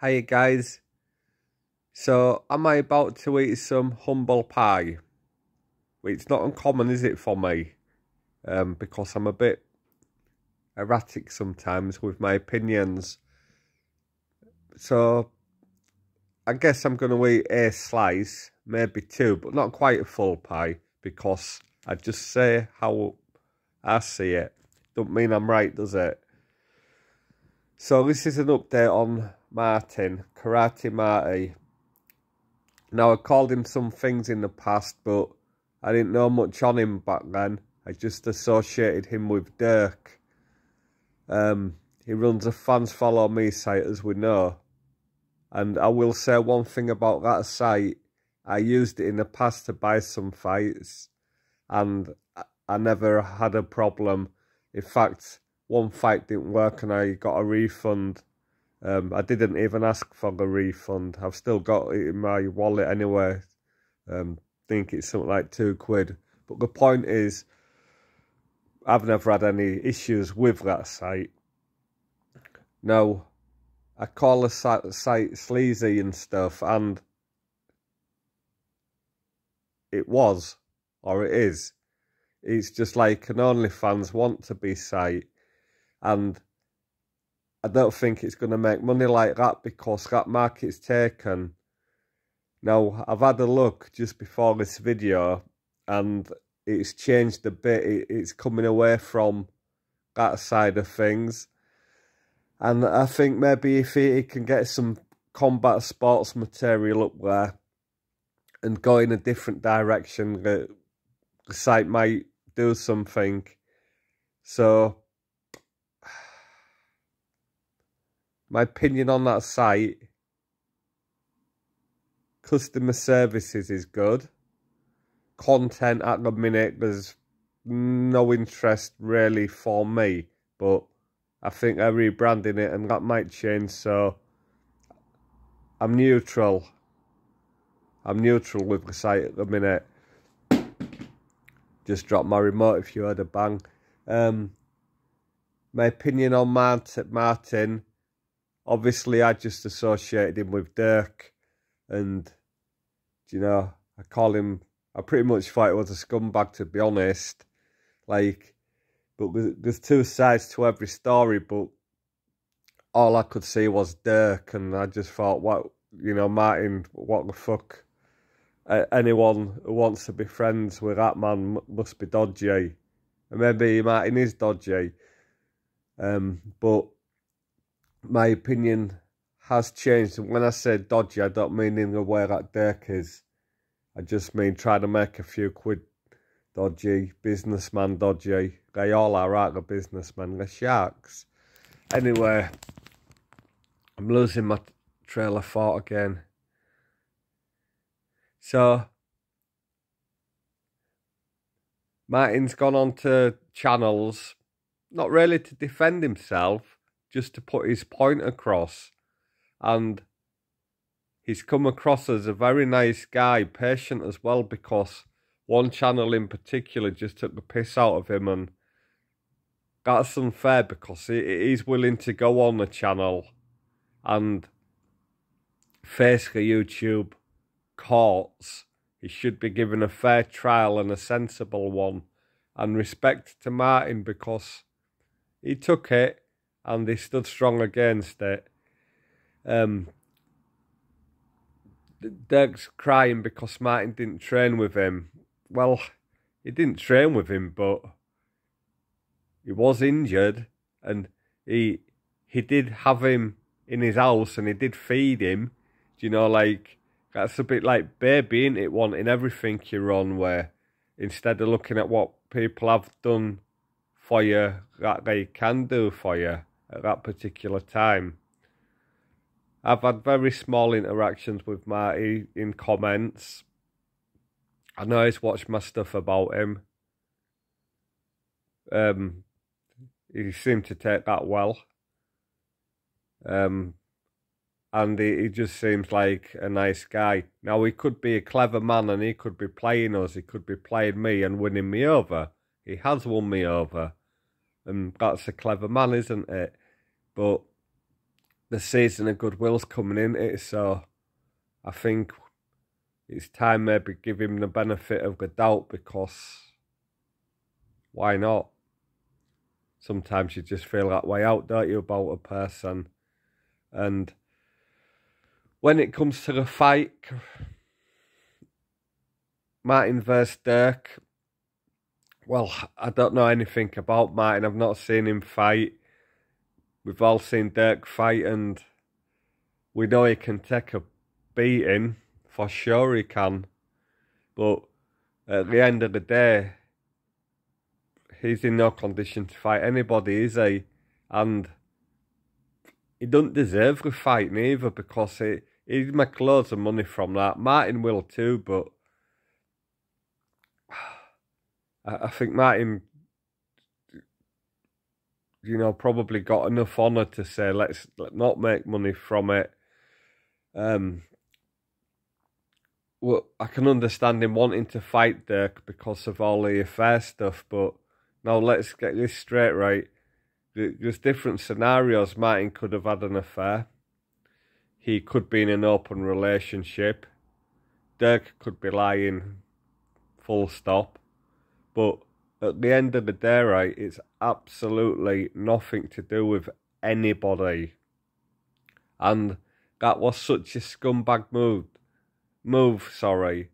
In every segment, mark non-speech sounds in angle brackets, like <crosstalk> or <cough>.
Hey guys. So, am I about to eat some humble pie? It's not uncommon, is it, for me? Um, because I'm a bit erratic sometimes with my opinions. So, I guess I'm going to eat a slice, maybe two, but not quite a full pie because I just say how I see it. Don't mean I'm right, does it? So this is an update on Martin, Karate Marty. Now I called him some things in the past, but I didn't know much on him back then. I just associated him with Dirk. Um, he runs a fans follow me site as we know. And I will say one thing about that site. I used it in the past to buy some fights and I never had a problem. In fact, one fight didn't work and I got a refund. Um, I didn't even ask for the refund. I've still got it in my wallet anyway. Um, think it's something like two quid. But the point is, I've never had any issues with that site. Now, I call the site, sleazy and stuff, and it was, or it is. It's just like an OnlyFans want to be site and I don't think it's going to make money like that because that market's taken. Now, I've had a look just before this video and it's changed a bit. It's coming away from that side of things. And I think maybe if he, can get some combat sports material up there and go in a different direction, the, the site might do something. So my opinion on that site, customer services is good. Content at the minute, there's no interest really for me, but I think they're rebranding it and that might change, so I'm neutral. I'm neutral with the site at the minute. Just dropped my remote if you heard a bang. Um, my opinion on Martin obviously I just associated him with Dirk and you know I call him I pretty much thought he was a scumbag to be honest. Like but there's two sides to every story but all I could see was Dirk and I just thought what you know Martin what the fuck? Anyone who wants to be friends with that man must be dodgy. And maybe Martin is dodgy. Um but my opinion has changed. And when I say dodgy, I don't mean in the way that Dirk is. I just mean trying to make a few quid dodgy, businessman dodgy. They all are out the businessmen, the sharks. Anyway, I'm losing my trail of thought again. So, Martin's gone on to channels, not really to defend himself, just to put his point across. And he's come across as a very nice guy, patient as well, because one channel in particular just took the piss out of him. And that's unfair because he, he's willing to go on the channel and face the YouTube courts. He should be given a fair trial and a sensible one. And respect to Martin because he took it and they stood strong against it. Um, Dirk's crying because Martin didn't train with him. Well, he didn't train with him, but he was injured, and he he did have him in his house, and he did feed him. Do you know, like that's a bit like baby, isn't it? Wanting everything you're on, where instead of looking at what people have done for you that they can do for you at that particular time. I've had very small interactions with Marty in comments. I know he's watched my stuff about him. Um, he seemed to take that well. Um, and he, he just seems like a nice guy. Now, he could be a clever man and he could be playing us. He could be playing me and winning me over. He has won me over. And that's a clever man, isn't it? But the season of goodwill's coming in it, so I think it's time maybe give him the benefit of the doubt because why not? Sometimes you just feel that way out, don't you, about a person? And when it comes to the fight, Martin versus Dirk, well, I don't know anything about Martin. I've not seen him fight. We've all seen Dirk fight, and we know he can take a beating. For sure, he can. But at the end of the day, he's in no condition to fight anybody, is he? And he doesn't deserve the fight neither because he, he'd make loads of money from that. Martin will too, but <sighs> I, I think Martin, you know, probably got enough honour to say let's let not make money from it. Um, well, I can understand him wanting to fight Dirk because of all the affair stuff, but now let's get this straight, right? There's different scenarios. Martin could have had an affair. He could be in an open relationship. Dirk could be lying, full stop. But at the end of the day, right, it's absolutely nothing to do with anybody. And that was such a scumbag move. Move, sorry.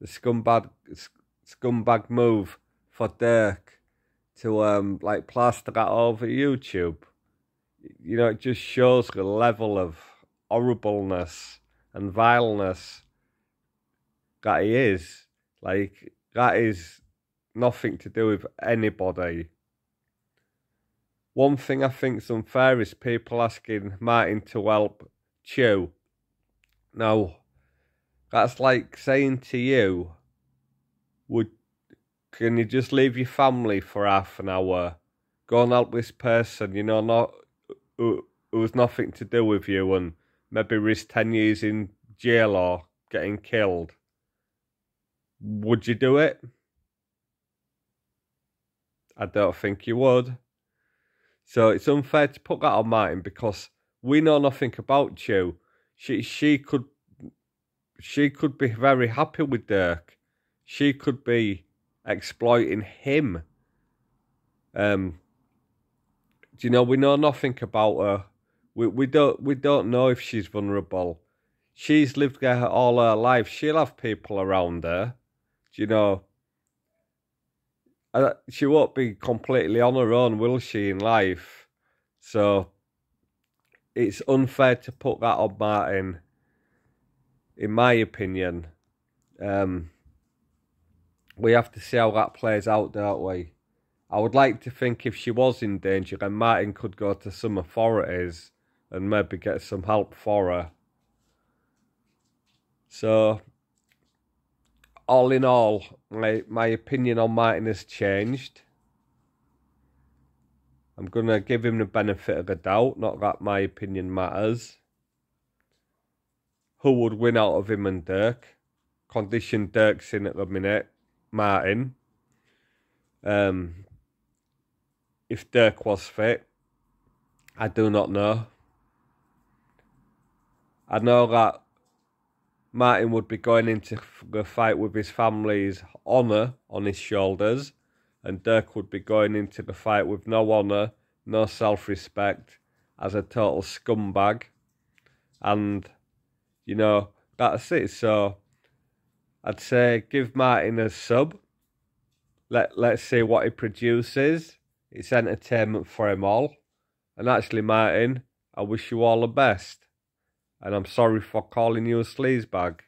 The scumbag, scumbag move for Dirk to um like plaster that over YouTube. You know, it just shows the level of horribleness and vileness that he is. Like that is nothing to do with anybody. One thing I think's unfair is people asking Martin to help Chew. Now, that's like saying to you, would can you just leave your family for half an hour? Go and help this person, you know, not who, who has nothing to do with you and maybe risk 10 years in jail or getting killed. Would you do it? I don't think you would. So it's unfair to put that on Martin because we know nothing about you. She she could she could be very happy with Dirk. She could be exploiting him. Um do you know we know nothing about her. We we don't we don't know if she's vulnerable. She's lived there all her life. She'll have people around her. Do you know? She won't be completely on her own, will she, in life? So it's unfair to put that on Martin, in my opinion. Um, we have to see how that plays out, don't we? I would like to think if she was in danger, then Martin could go to some authorities and maybe get some help for her. So all in all, my my opinion on Martin has changed. I'm gonna give him the benefit of the doubt, not that my opinion matters. Who would win out of him and Dirk? Condition Dirk's in at the minute, Martin. Um, if Dirk was fit, I do not know. I know that Martin would be going into the fight with his family's honour on his shoulders, and Dirk would be going into the fight with no honour, no self respect, as a total scumbag. And, you know, that's it. So I'd say give Martin a sub. Let, let's see what he produces. It's entertainment for him all. And actually, Martin, I wish you all the best and I'm sorry for calling you a sleazebag.